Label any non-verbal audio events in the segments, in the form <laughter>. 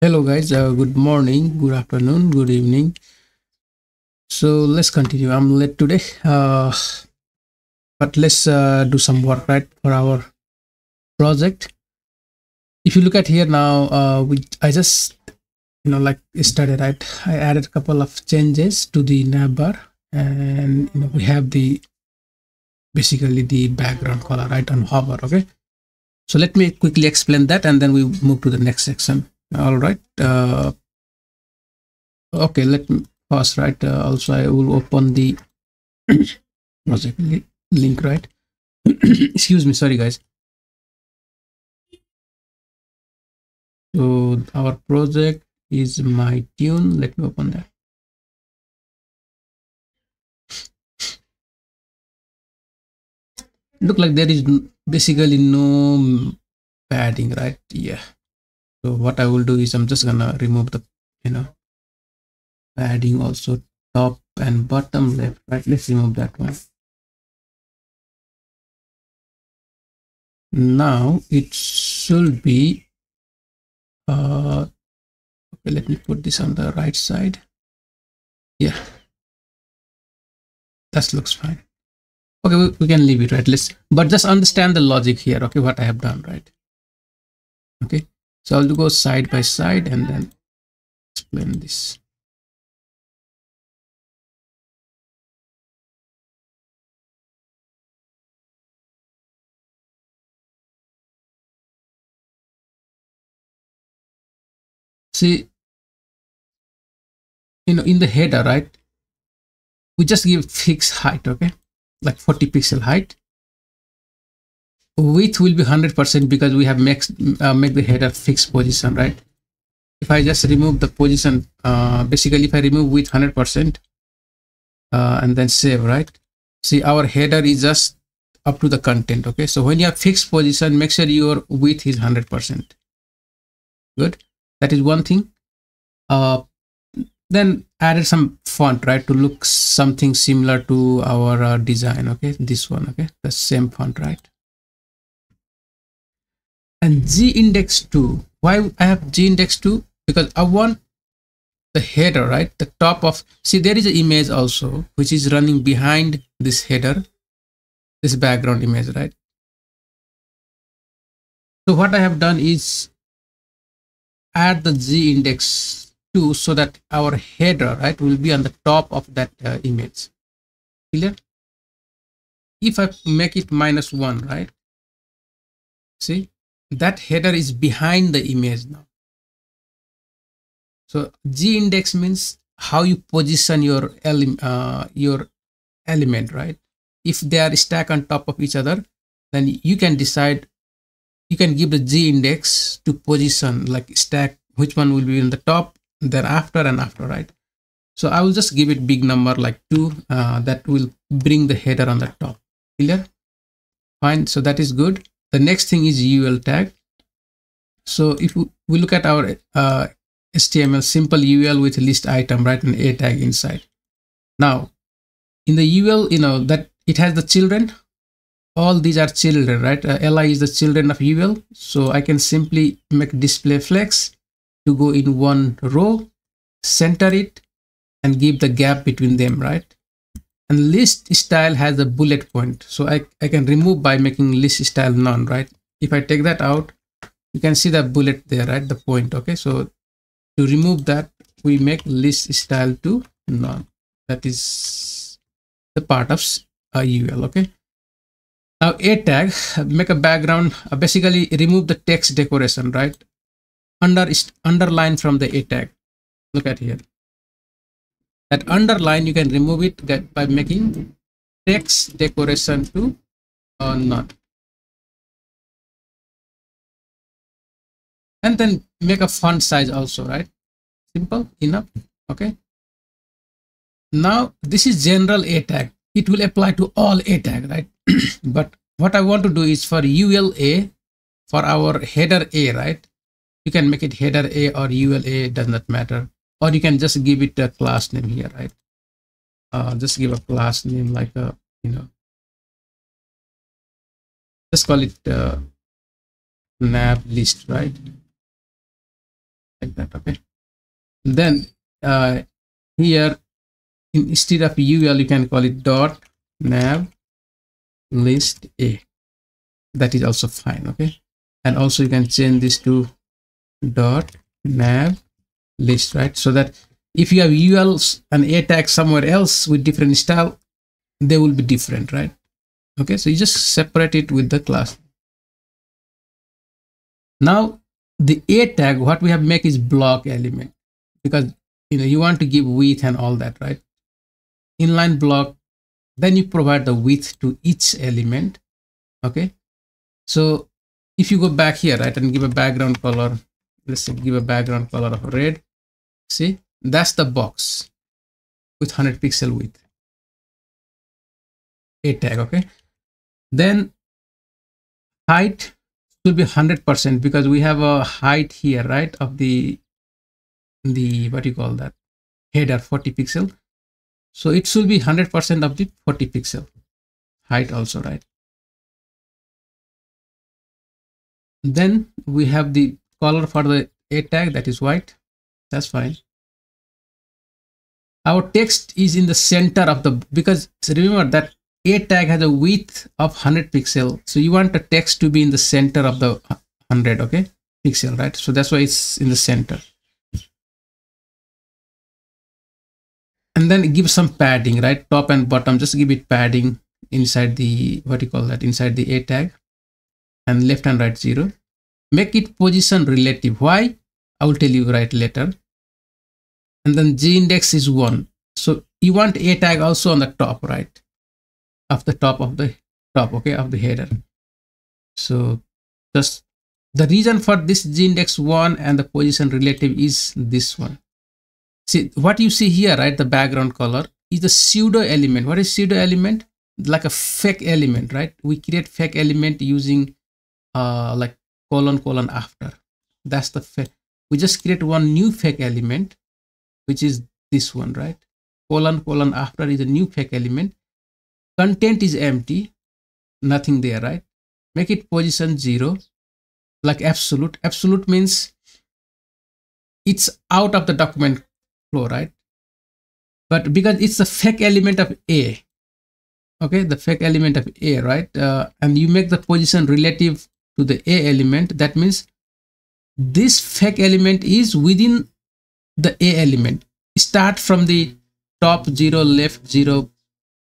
hello guys. Uh, good morning good afternoon good evening. So let's continue. I'm late today uh, but let's uh, do some work right for our project. If you look at here now uh, we i just you know like started right? I added a couple of changes to the navbar and you know we have the basically the background color right on hover okay? So let me quickly explain that and then we move to the next section all right uh, okay let me pause right uh, also i will open the <coughs> project li link right? <coughs> Excuse me sorry guys. So our project is my tune. Let me open that. Look like there is basically no padding right? Yeah so what i will do is i'm just gonna remove the you know padding also top and bottom left right? Let's remove that one. Now it should be uh okay let me put this on the right side. Yeah. That looks fine. Okay we, we can leave it right? Let's but just understand the logic here okay what i have done right? Okay so I'll go side by side and then explain this. See, you know, in the header, right? We just give fixed height, okay? Like 40 pixel height width will be 100% because we have make, uh, make the header fixed position, right? If I just remove the position, uh, basically if I remove width 100% uh, and then save, right? See, our header is just up to the content, okay? So when you have fixed position, make sure your width is 100%. Good. That is one thing. Uh, then added some font, right? To look something similar to our uh, design, okay? This one, okay? The same font, right? And z index 2 why i have z index 2 because i want the header right? The top of see there is an image also which is running behind this header this background image right? So what i have done is add the z index 2 so that our header right will be on the top of that uh, image. Clear? If i make it minus 1 right? See that header is behind the image now. So z index means how you position your ele uh, your element right? If they are stacked on top of each other then you can decide you can give the z index to position like stack which one will be in the top then after and after right? So i will just give it big number like 2 uh, that will bring the header on the top. Clear? Fine. So that is good the next thing is ul tag. So if we look at our uh, html simple ul with list item right and a tag inside. Now in the ul you know that it has the children. All these are children right? Uh, li is the children of ul so i can simply make display flex to go in one row center it and give the gap between them right and list style has a bullet point. So i i can remove by making list style none right? If i take that out you can see the bullet there right? The point okay? So to remove that we make list style to none. That is the part of a ul okay? Now a tag <laughs> make a background. Uh, basically remove the text decoration right? Under underline from the a tag. Look at here that underline you can remove it by making text decoration to or not. And then make a font size also right? Simple enough okay? Now this is general a tag. It will apply to all a tag right? <clears throat> But what i want to do is for ula for our header a right? You can make it header a or ula does not matter or you can just give it a class name here right? Uh, just give a class name like a you know just call it uh, nav list right? Like that okay? Then uh, here instead of ul you can call it dot nav list a. That is also fine okay? And also you can change this to dot nav list right? So that if you have uls and a tag somewhere else with different style they will be different right? Okay so you just separate it with the class. Now the a tag what we have make is block element because you know you want to give width and all that right? Inline block then you provide the width to each element okay? So if you go back here right and give a background color let's say give a background color of red see? That's the box with 100 pixel width. A tag okay? Then height should be 100 percent because we have a height here right of the the what you call that? Header 40 pixel. So it should be 100 percent of the 40 pixel height also right? Then we have the color for the a tag that is white that's fine. Our text is in the center of the because remember that a tag has a width of 100 pixel. So you want the text to be in the center of the 100 okay pixel right? So that's why it's in the center. And then give some padding right? Top and bottom just give it padding inside the what you call that? Inside the a tag. And left and right zero. Make it position relative. Why i will tell you right later. And then z index is one. So you want a tag also on the top right? Of the top of the top okay of the header. So just the reason for this z index one and the position relative is this one. See what you see here right the background color is the pseudo element. What is pseudo element? Like a fake element right? We create fake element using uh like colon colon after. That's the fake we just create one new fake element which is this one right? Colon colon after is a new fake element. Content is empty nothing there right? Make it position zero like absolute. Absolute means it's out of the document flow right? But because it's the fake element of a okay the fake element of a right? Uh, and you make the position relative to the a element that means this fake element is within the a element. Start from the top zero left zero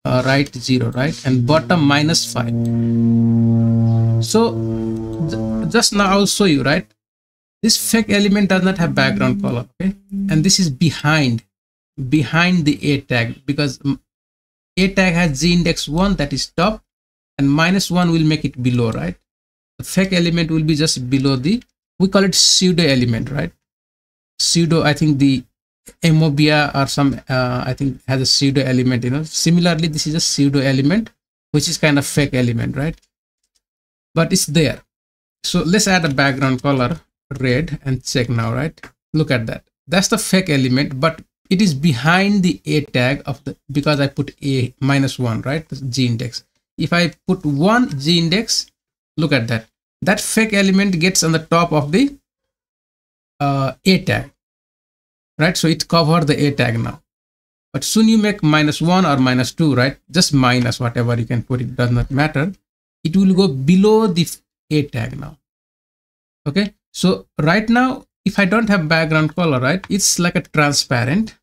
uh, right 0 right and bottom minus 5 so just now i'll show you right? This fake element does not have background color okay? And this is behind behind the a tag because a tag has z index 1 that is top and minus 1 will make it below right? The fake element will be just below the we call it pseudo element right? Pseudo i think the Emobia or some uh, I think has a pseudo element you know. Similarly this is a pseudo element which is kind of fake element right? But it's there. So let's add a background color red and check now right? Look at that. That's the fake element but it is behind the a tag of the because I put a minus one right? The z index. If I put one z index look at that that fake element gets on the top of the uh, a tag right? So it cover the a tag now. But soon you make minus 1 or minus 2 right? Just minus whatever you can put it does not matter. It will go below the a tag now. Okay? So right now if i don't have background color right it's like a transparent.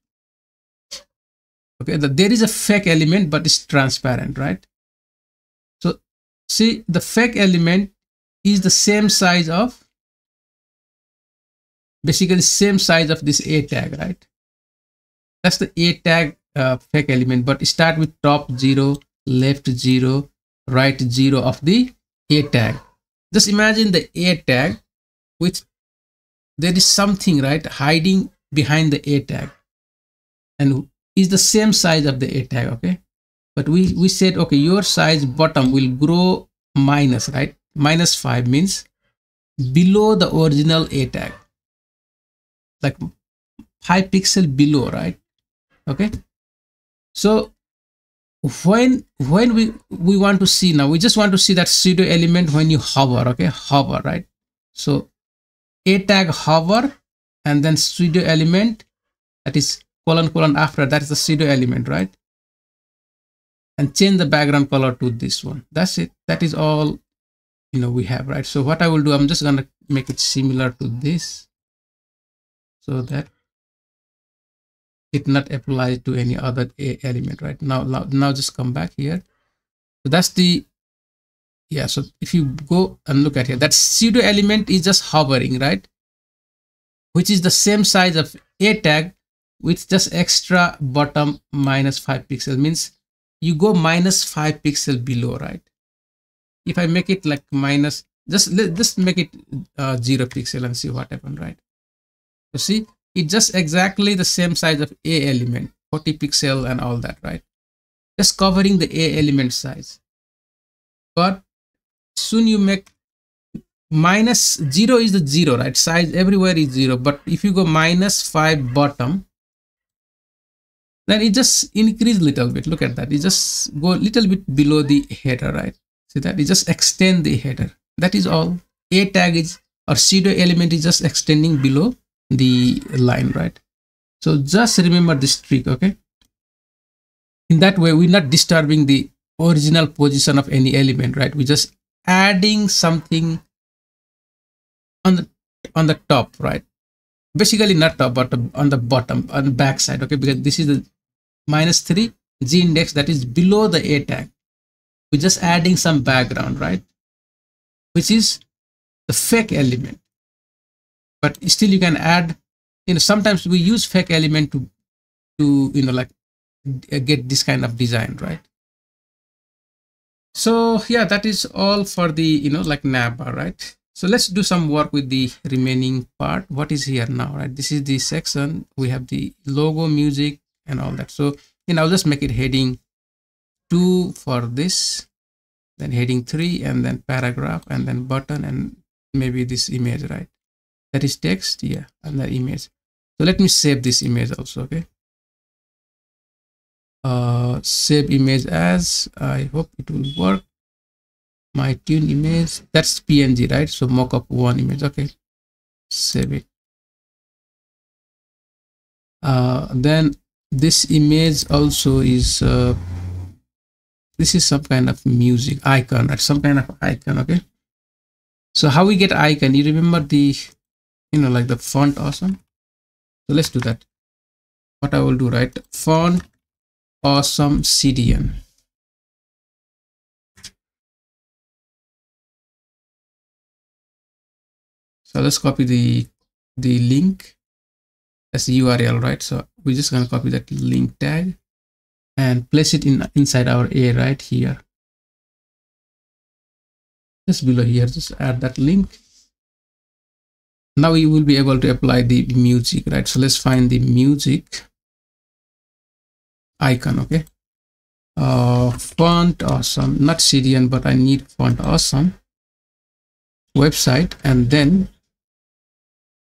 Okay? The, there is a fake element but it's transparent right? So see the fake element is the same size of basically same size of this a tag right? That's the a tag uh, fake element but start with top zero left zero right zero of the a tag. Just imagine the a tag which there is something right hiding behind the a tag. And is the same size of the a tag okay? But we we said okay your size bottom will grow minus right minus 5 means below the original a tag. Like 5 pixel below right? Okay. So when when we we want to see now we just want to see that pseudo element when you hover okay? Hover right? So a tag hover and then pseudo element that is colon colon after that is the pseudo element right? And change the background color to this one. That's it. That is all you know we have right? So what i will do i'm just gonna make it similar to this so that it not apply to any other element right? Now now, now just come back here. So that's the yeah so if you go and look at here that pseudo element is just hovering right? Which is the same size of a tag with just extra bottom minus 5 pixel means you go minus 5 pixel below right if i make it like minus just let just make it uh, 0 pixel and see what happened right? You see it's just exactly the same size of a element 40 pixel and all that right? Just covering the a element size. But soon you make minus 0 is the 0 right? Size everywhere is 0 but if you go minus 5 bottom then it just increase a little bit. Look at that. It just go a little bit below the header right see that it just extend the header. That is all. A tag is or pseudo element is just extending below the line right? So just remember this trick okay? In that way we're not disturbing the original position of any element right? We're just adding something on the on the top right? Basically not top but on the bottom on the back side okay? Because this is the minus 3 z index that is below the a tag we're just adding some background right? Which is the fake element. But still you can add you know sometimes we use fake element to to you know like uh, get this kind of design right? So yeah that is all for the you know like navbar right? So let's do some work with the remaining part. What is here now right? This is the section. We have the logo music and all that. So you know i'll just make it heading 2 for this then heading 3 and then paragraph and then button and maybe this image right? That is text yeah and the image. So let me save this image also okay? Uh save image as i hope it will work. My tune image that's png right? So mock-up one image okay. Save it. Uh then this image also is uh this is some kind of music icon or some kind of icon okay? So how we get icon you remember the you know like the font awesome so let's do that. What i will do right? Font awesome cdn. So let's copy the the link as the url right? So we're just going to copy that link tag and place it in inside our a right here. Just below here just add that link. Now you will be able to apply the music right? So let's find the music icon okay? Uh font awesome. Not cdn but i need font awesome. Website and then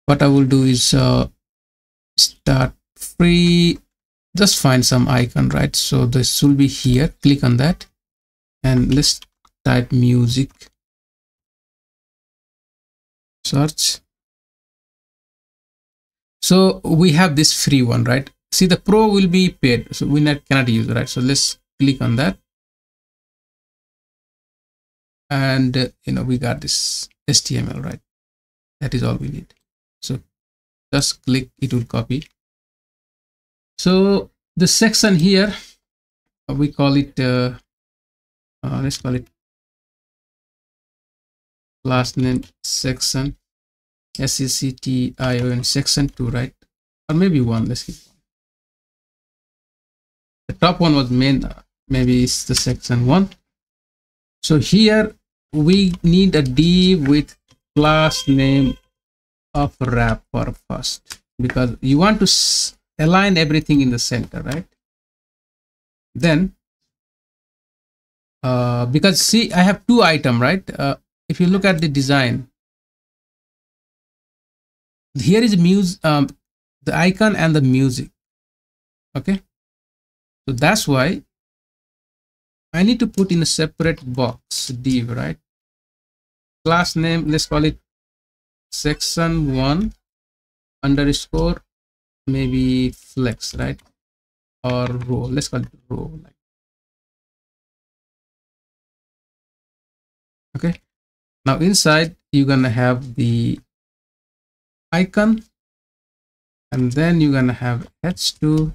what i will do is uh start free just find some icon right? So this will be here. Click on that. And let's type music search. So we have this free one right? See the pro will be paid. So we not cannot use right? So let's click on that. And uh, you know we got this html right? That is all we need. So just click it will copy so the section here uh, we call it uh, uh, let's call it last name section s-e-c-t-i-o-n section 2 right or maybe one let's keep one. the top one was main maybe it's the section one so here we need a div with class name of wrapper first because you want to align everything in the center right? Then uh, because see I have two item right? Uh, if you look at the design here is muse um, the icon and the music okay? So that's why I need to put in a separate box div right? Class name let's call it section one underscore maybe flex right? Or row let's call it row like. Okay. Now inside you're gonna have the icon. And then you're gonna have h2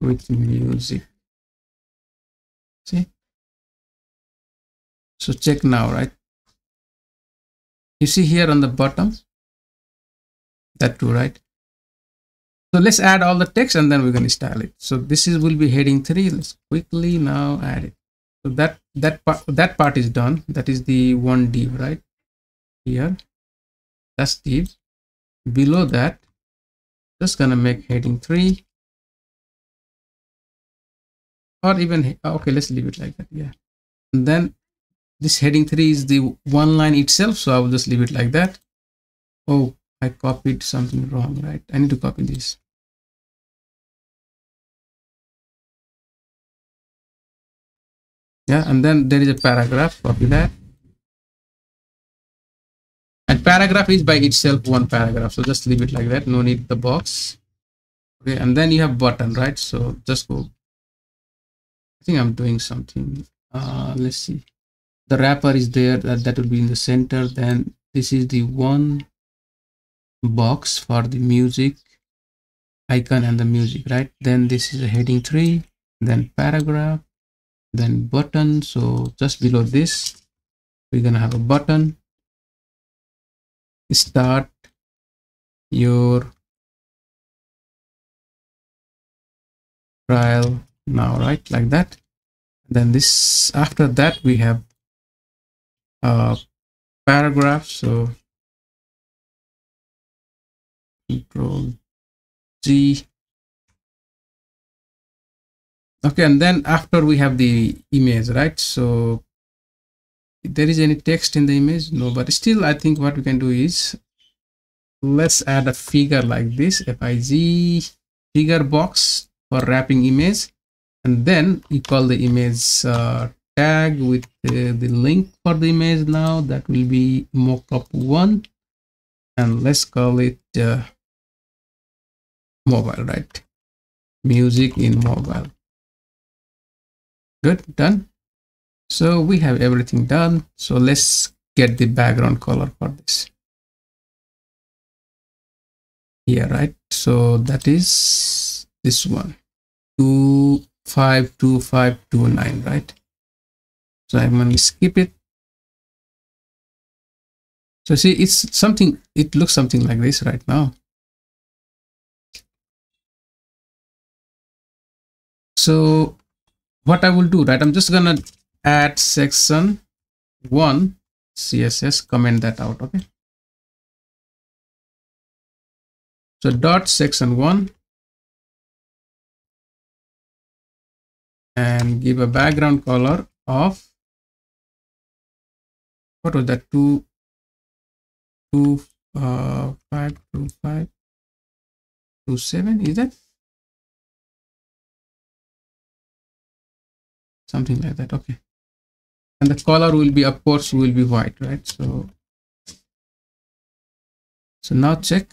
with music. See? So check now right? You see here on the bottom? That too right so let's add all the text and then we're going to style it. So this is will be heading three. Let's quickly now add it. So that that part that part is done. That is the one div right? Here. That's div. Below that just gonna make heading three. Or even oh, okay let's leave it like that yeah. And then this heading 3 is the one line itself so i will just leave it like that. Oh i copied something wrong right? I need to copy this. Yeah and then there is a paragraph copy that. And paragraph is by itself one paragraph so just leave it like that no need the box. Okay and then you have button right? So just go. I think i'm doing something. Uh let's see. The wrapper is there that, that will be in the center then this is the one box for the music icon and the music right? Then this is a heading 3 then paragraph then button. So just below this we're gonna have a button. Start your trial now right? Like that. Then this after that we have uh, paragraph. So control G. Okay, and then after we have the image, right? So there is any text in the image? No, but still I think what we can do is let's add a figure like this, FIG figure box for wrapping image. And then you call the image uh, tag with uh, the link for the image now that will be mockup one and let's call it uh, mobile right? Music in mobile. Good done. So we have everything done. So let's get the background color for this. Here right? So that is this one. two five two five two nine right? So I'm going to skip it. So see, it's something, it looks something like this right now. So what I will do, right, I'm just to add section one CSS, comment that out, okay? So dot section one and give a background color of what was that two two uh five two five two seven is that something like that okay and the color will be of course will be white right so so now check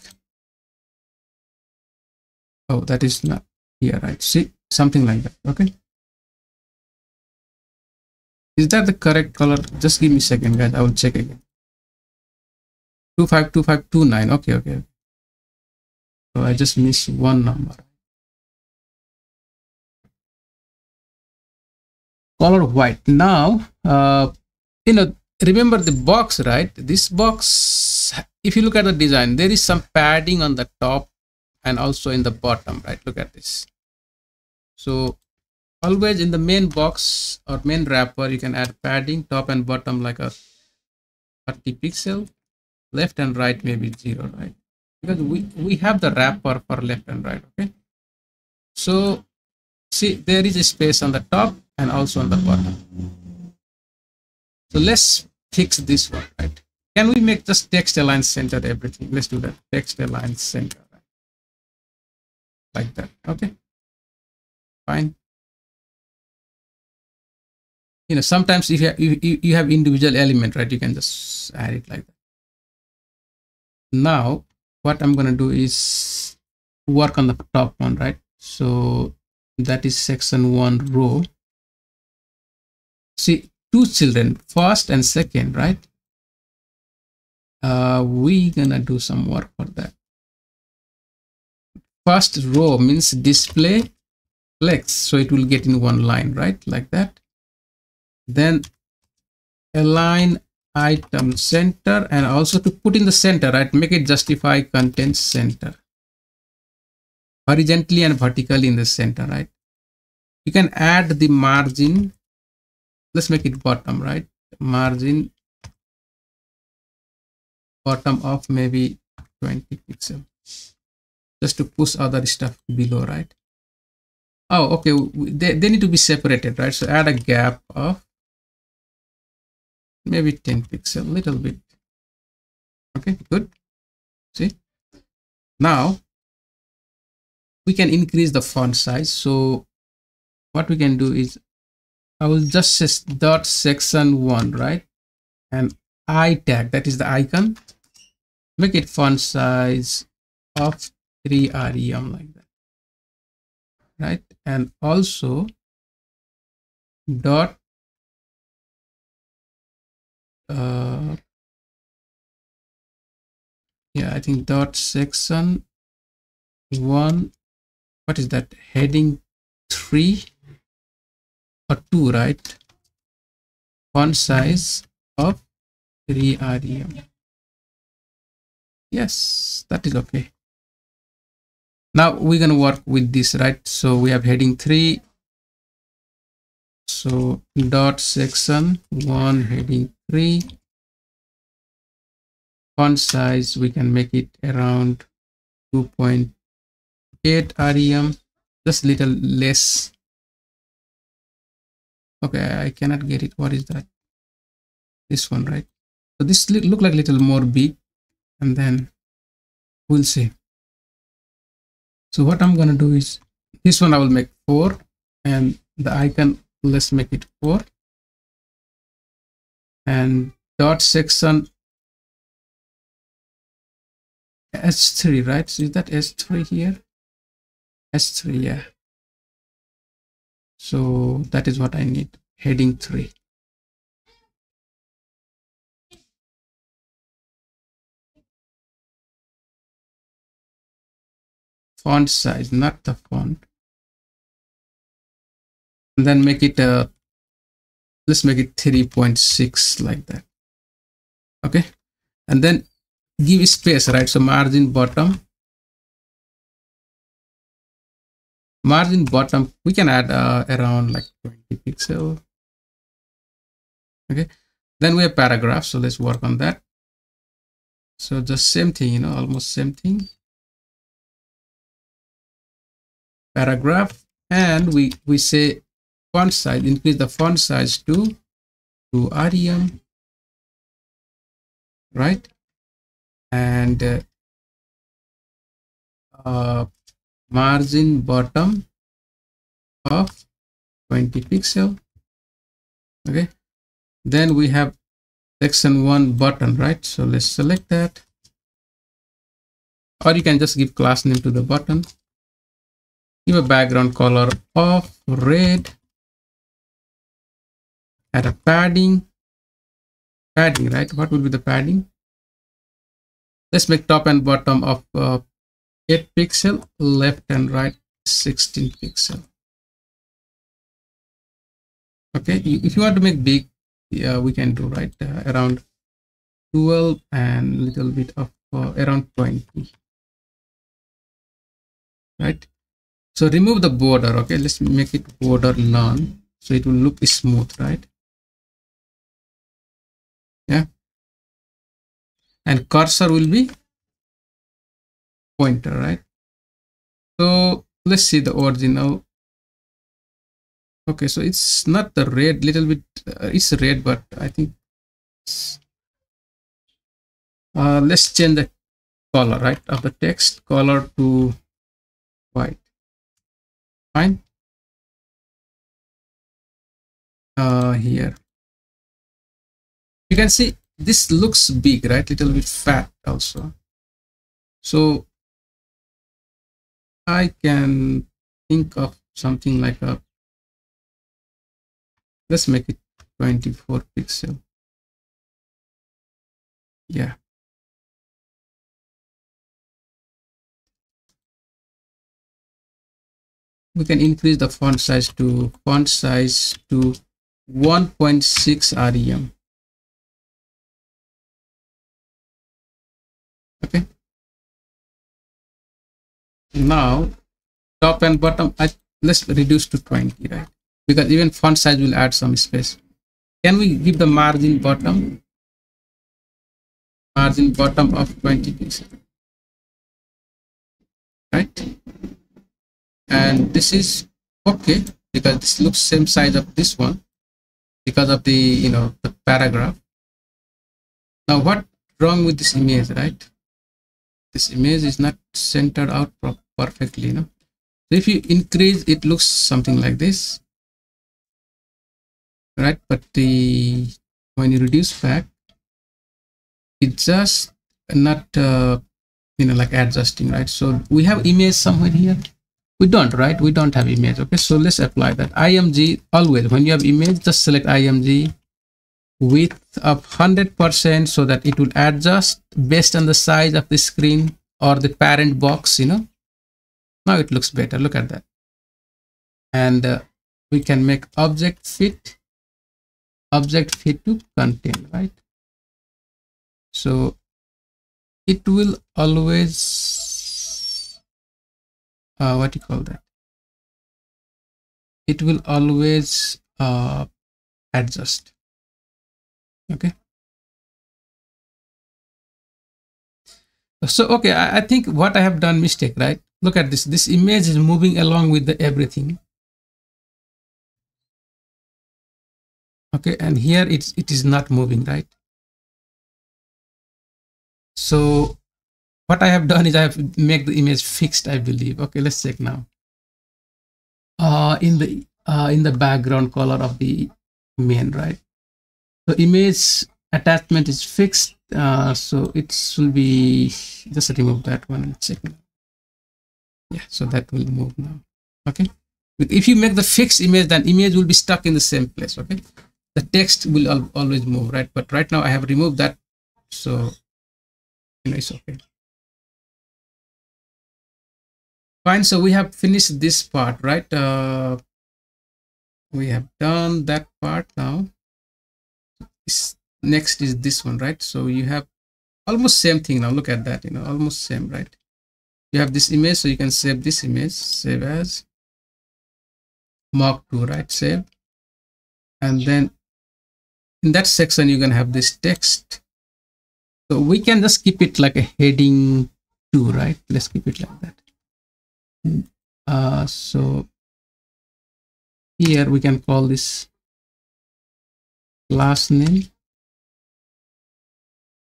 oh that is not here right see something like that okay is that the correct color? Just give me a second, guys. I will check again. 252529. Okay, okay. So I just missed one number. Color white. Now, uh, you know, remember the box, right? This box, if you look at the design, there is some padding on the top and also in the bottom, right? Look at this. So always in the main box or main wrapper you can add padding top and bottom like a 30 pixel left and right maybe zero right because we we have the wrapper for left and right okay so see there is a space on the top and also on the bottom. So let's fix this one right? Can we make just text align center everything? Let's do that. Text align center right? like that okay? Fine. You know sometimes if you have, you, you have individual element right you can just add it like that. Now what I'm going to do is work on the top one, right? So that is section one row. See, two children, first and second, right? Uh, we gonna do some work for that. First row means display flex, so it will get in one line, right? Like that. Then align item center and also to put in the center, right? Make it justify content center horizontally and vertically in the center, right? You can add the margin. Let's make it bottom, right? Margin bottom of maybe 20 pixel just to push other stuff below, right? Oh, okay. They, they need to be separated, right? So add a gap of maybe 10 pixel, little bit. Okay, good. See? Now we can increase the font size so what we can do is i will just say dot section one right? And i tag that is the icon. Make it font size of 3 rem like that. Right? And also dot uh yeah i think dot section one. What is that? Heading 3 or 2 right font size of 3 rem yes that is okay. Now we're to work with this right? So we have heading 3 so dot section 1 heading 3 font size we can make it around 2. 8 rem just little less okay i cannot get it. What is that? This one right? So this look like a little more big and then we'll see. So what i'm gonna do is this one i will make 4 and the icon let's make it 4 and dot section s3 right? So is that s3 here? S3, yeah. So that is what I need, heading 3. Font size, not the font. And then make it, uh, let's make it 3.6 like that. Okay. And then give space, right? So margin bottom margin bottom we can add uh, around like 20 pixel. Okay. Then we have paragraph so let's work on that. So just same thing you know almost same thing. Paragraph and we we say font size increase the font size to to rem right? And uh, uh, margin bottom of 20 pixel okay? Then we have section 1 button right? So let's select that. Or you can just give class name to the button. Give a background color of red. Add a padding. Padding right? What will be the padding? Let's make top and bottom of uh, 8 pixel left and right 16 pixel. Okay if you want to make big yeah we can do right uh, around 12 and little bit of uh, around 20 right? So remove the border okay? Let's make it border none so it will look smooth right? Yeah? And cursor will be pointer right? So let's see the original. Okay so it's not the red little bit uh, it's red but i think uh, let's change the color right of the text color to white. Fine. Uh here. You can see this looks big right little bit fat also. So i can think of something like a let's make it 24 pixel. Yeah. We can increase the font size to font size to 1.6 rem okay now top and bottom I, let's reduce to 20 right? Because even font size will add some space. Can we give the margin bottom? Margin bottom of 20 pixels right? And this is okay because this looks same size of this one because of the you know the paragraph. Now what wrong with this image right? This image is not centered out perfectly you know so if you increase it looks something like this. Right but the when you reduce back it's just not uh, you know like adjusting right? So we have image somewhere here. We don't right? We don't have image okay? So let's apply that. Img always when you have image just select img width of 100 percent so that it will adjust based on the size of the screen or the parent box you know now it looks better. Look at that. And uh, we can make object fit object fit to content right? So it will always uh, what you call that? It will always uh, adjust. Okay so okay I, I, think what i have done mistake right look at this this image is moving along with the everything okay and here it's it is not moving right so what I have done is I have make the image fixed, I believe. Okay, let's check now. Uh, in the uh, in the background color of the main, right? So image attachment is fixed. Uh, so it will be just remove that one and check. Now. Yeah, so that will move now. Okay. If you make the fixed image, then image will be stuck in the same place. Okay. The text will al always move, right? But right now I have removed that, so you know it's okay. fine so we have finished this part right uh, we have done that part now this next is this one right? So you have almost same thing now. Look at that you know almost same right? You have this image so you can save this image save as mark 2 right? Save. And then in that section you can have this text. So we can just keep it like a heading 2 right? Let's keep it like that. Uh, so here we can call this last name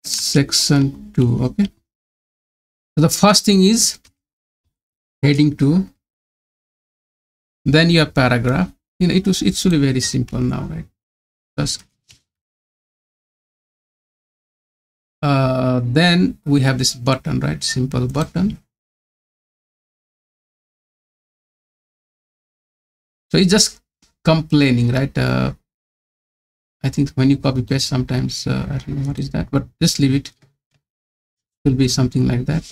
section 2 okay? So the first thing is heading 2 then your paragraph. You know it was it's really very simple now right? Just uh, then we have this button right? Simple button. So it's just complaining right? Uh, i think when you copy paste sometimes uh, i don't know what is that but just leave it. Will be something like that.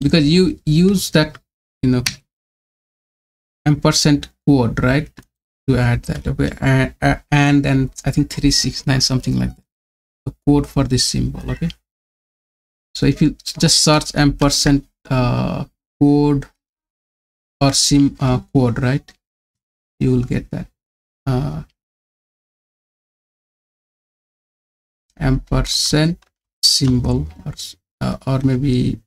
Because you use that you know ampersand code right to add that okay? And and, and i think 369 something like that. The code for this symbol okay? So if you just search ampersand uh, code or sim uh, code right? You will get that. Uh, ampersand symbol or, uh, or maybe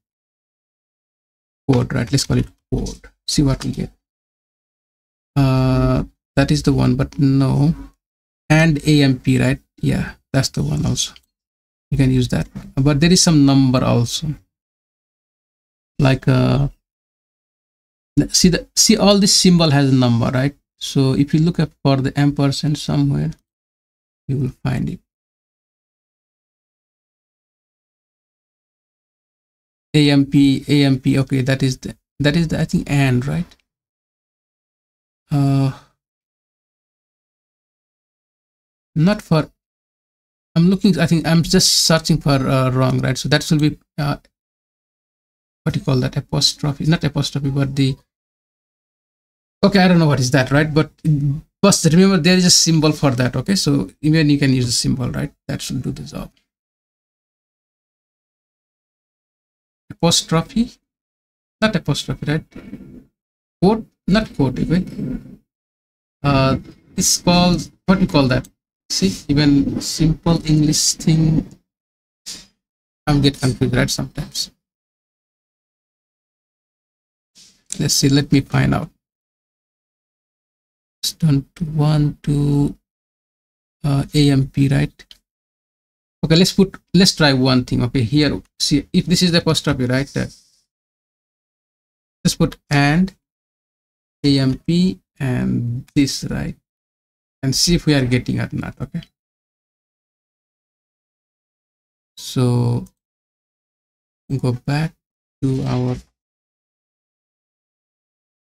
code right? Let's call it code. See what we get. Uh, that is the one but no. And amp right? Yeah that's the one also. You can use that. But there is some number also. Like uh see the see all this symbol has a number right? So if you look up for the ampersand somewhere you will find it. Amp amp okay that is the that is the i think and right? Uh not for i'm looking i think i'm just searching for uh, wrong right? So that will be uh, what do you call that? Apostrophe not apostrophe but the okay i don't know what is that right? But but remember there is a symbol for that okay? So even you can use the symbol right? That should do the job. Apostrophe? Not apostrophe right? Quote? Not quote even uh it's called what do you call that? See even simple english thing. I'm get confused right sometimes. Let's see let me find out stunt one to uh, amp right? Okay let's put let's try one thing. Okay here see if this is the apostrophe right uh, let's put and amp and this right? And see if we are getting or not okay? So go back to our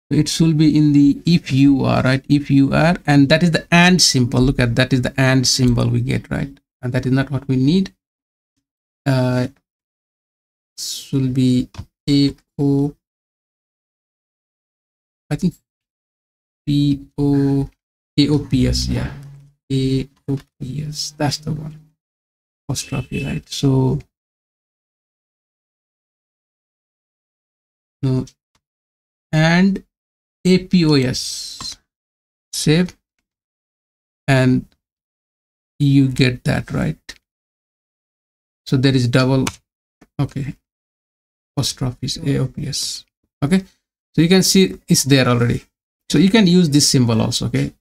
it should be in the if you are right? If you are and that is the and symbol. Look at that is the and symbol we get right? And that is not what we need. Uh should be a o i think p o a o p s yeah. A o p s that's the one. Apostrophe right? So no. And apos save. And you get that right? So there is double okay. Apostrophes aops okay. So you can see it's there already. So you can use this symbol also okay?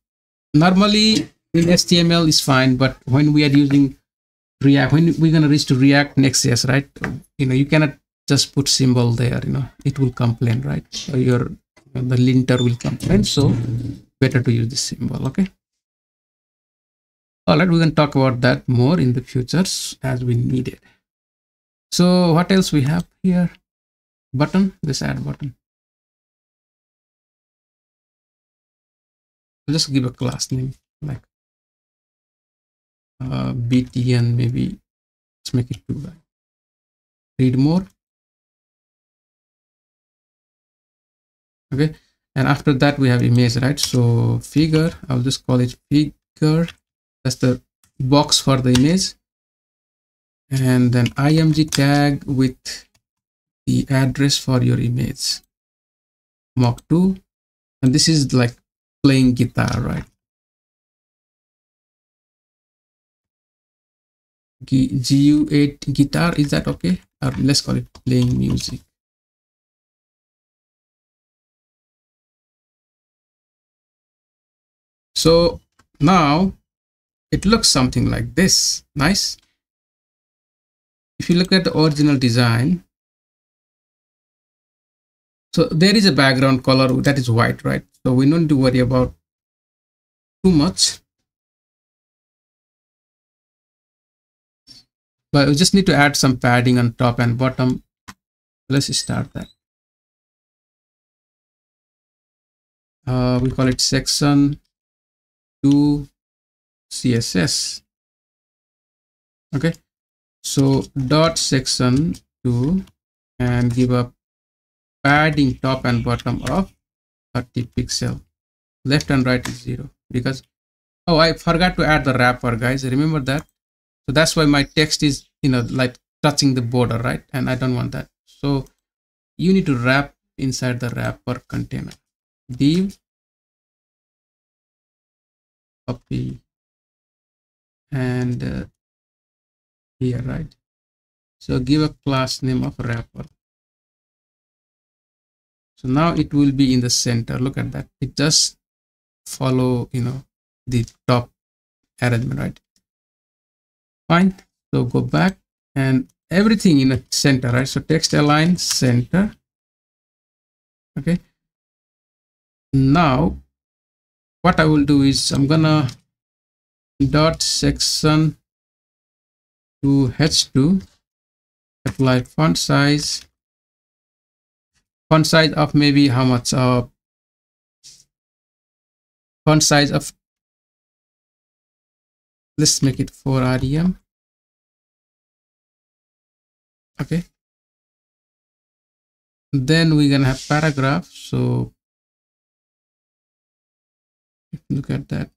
Normally in html is fine but when we are using react when we're going to reach to react next.js right? You know you cannot just put symbol there you know? It will complain right? So your the linter will complain so better to use this symbol okay? All right we can talk about that more in the futures as we need it. So what else we have here? Button this add button. I'll just give a class name like uh, btn maybe let's make it two read more okay? And after that we have image right? So figure i'll just call it figure. That's the box for the image. And then img tag with the address for your image. Mock2 and this is like playing guitar right? Gu8 guitar is that okay? Or let's call it playing music So now it looks something like this. Nice. If you look at the original design, so there is a background color that is white, right? So we don't need to worry about too much. But we just need to add some padding on top and bottom. Let's start that. Uh, we call it section to css okay. So dot section 2 and give a padding top and bottom of 30 pixel. Left and right is zero because oh i forgot to add the wrapper guys. Remember that? So that's why my text is you know like touching the border right? And i don't want that. So you need to wrap inside the wrapper container. Div copy and uh, here right? So give a class name of wrapper. So now it will be in the center. Look at that. It just follow you know the top arrangement right? Fine. So go back and everything in the center right? So text align center. Okay. Now what I will do is I'm gonna dot section 2 h2 apply font size font size of maybe how much uh font size of let's make it for REM okay. Then we're gonna have paragraph so look at that.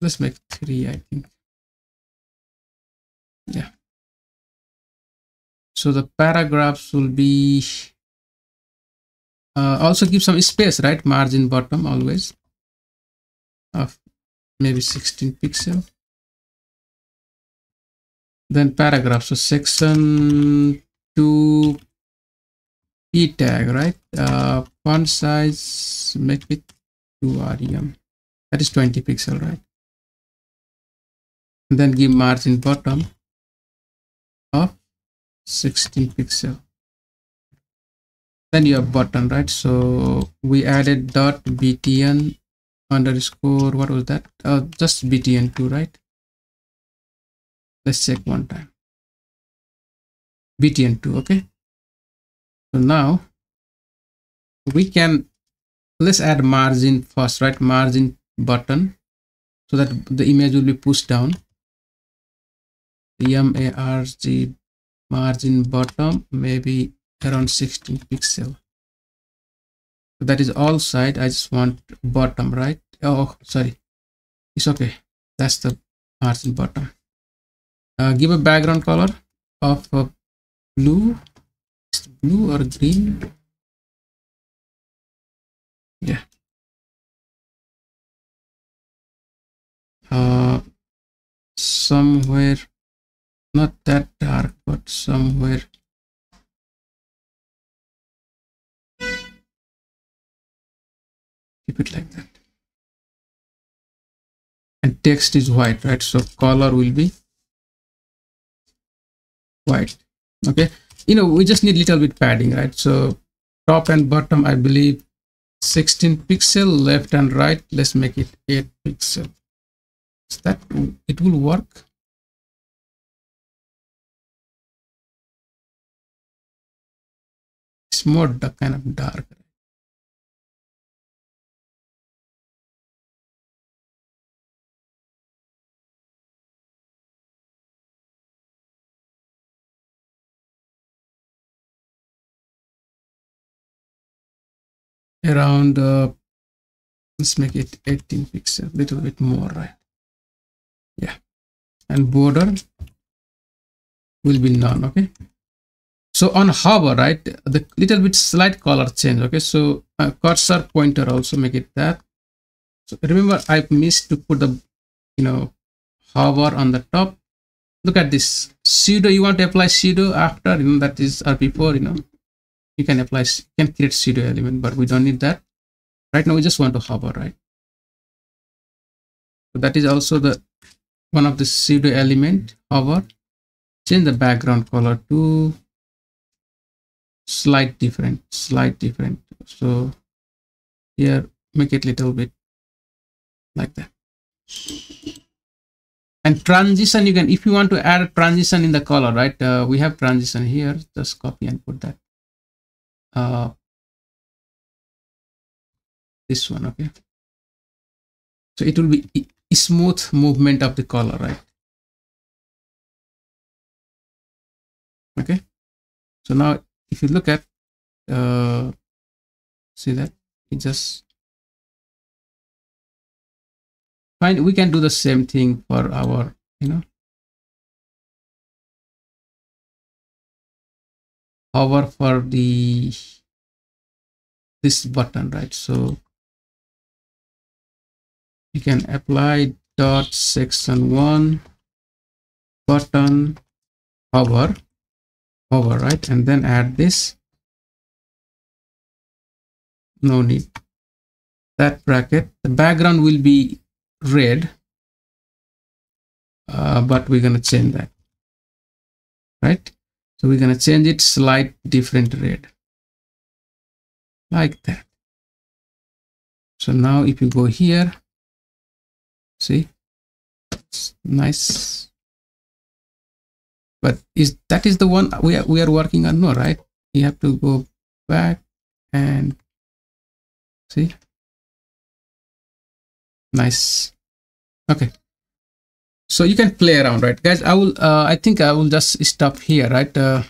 Let's make three i think. Yeah. So the paragraphs will be uh, also give some space right? Margin bottom always. Of maybe 16 pixel. Then paragraph so section 2 p tag right? Uh, font size make it 2 rem that is 20 pixel right? And then give margin bottom of 16 pixel. Then you have button right? So we added dot btn underscore what was that? Uh, just btn2 right? Let's check one time. Btn2 okay? So now we can let's add margin first right? Margin bottom so that the image will be pushed down. Marg margin bottom maybe around 16 pixel. So that is all side. I just want bottom right? Oh sorry. It's okay. That's the margin bottom. Uh, give a background color of uh, blue. Blue or green yeah. Uh somewhere not that dark but somewhere. Keep it like that. And text is white right? So color will be white. Okay. You know we just need little bit padding right? So top and bottom i believe 16 pixel left and right. Let's make it 8 pixel. So that it will work? It's more kind of dark around uh, let's make it 18 pixel little bit more right? Yeah. And border will be none okay? So on hover right the little bit slight color change okay? So uh, cursor pointer also make it that. So remember I've missed to put the you know hover on the top? Look at this. Pseudo you want to apply pseudo after? You know that is or before you know you can apply you can create pseudo element but we don't need that. Right now we just want to hover right? So that is also the one of the pseudo element hover. Change the background color to slight different slight different. So here make it little bit like that. And transition you can if you want to add a transition in the color right uh, we have transition here. Just copy and put that uh, this one okay. So it will be smooth movement of the color right? Okay. So now if you look at uh see that? It just fine. We can do the same thing for our you know hover for the this button right? So you can apply dot section one button hover hover right? And then add this. No need. That bracket. The background will be red uh, but we're going to change that right so we're going to change it slight different red like that. So now if you go here, see, it's nice. But is that is the one we are we are working on? No, right? you have to go back and see nice okay so you can play around right? Guys i will uh, i think i will just stop here right? Uh,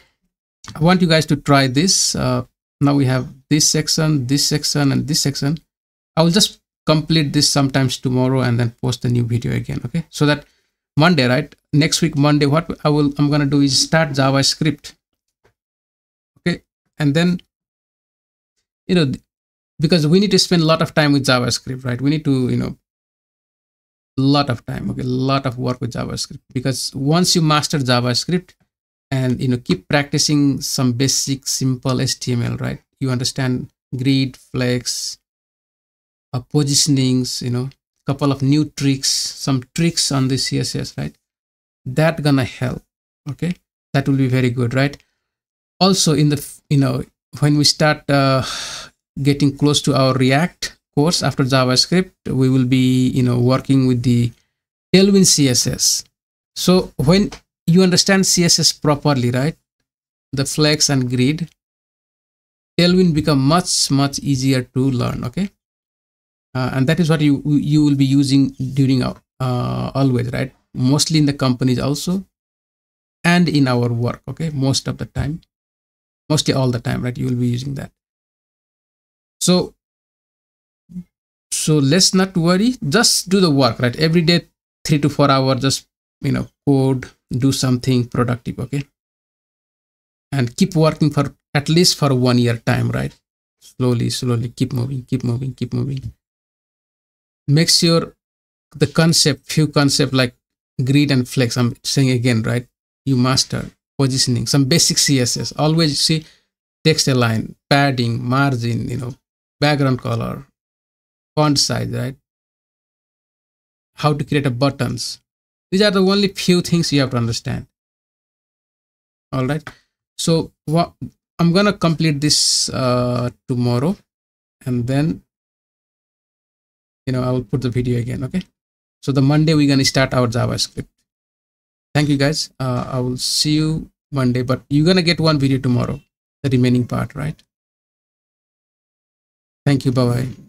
i want you guys to try this. Uh, now we have this section this section and this section. I will just complete this sometimes tomorrow and then post the new video again okay? So that monday right? Next week monday what i will i'm gonna do is start javascript okay? And then you know because we need to spend a lot of time with javascript right? We need to you know lot of time okay? A lot of work with javascript. Because once you master javascript and you know keep practicing some basic simple html right? You understand grid flex uh, positionings you know couple of new tricks some tricks on the css right? That gonna help okay? That will be very good right? Also in the you know when we start uh, getting close to our react course after javascript we will be you know working with the tailwind css so when you understand css properly right the flex and grid tailwind become much much easier to learn okay? Uh, and that is what you you will be using during our uh, always right? Mostly in the companies also and in our work okay? Most of the time. Mostly all the time right? You will be using that. So so let's not worry. Just do the work right? Every day three to four hours just you know code do something productive okay? And keep working for at least for one year time right? Slowly slowly. Keep moving keep moving keep moving. Make sure the concept few concept like grid and flex. I'm saying again right? You master positioning. Some basic css always see text align padding margin you know background color font size right? How to create a buttons. These are the only few things you have to understand. All right. So what i'm gonna complete this uh tomorrow and then you know i will put the video again okay? So the monday we're going to start our javascript. Thank you guys. Uh, i will see you monday but you're going to get one video tomorrow the remaining part right? Thank you. Bye bye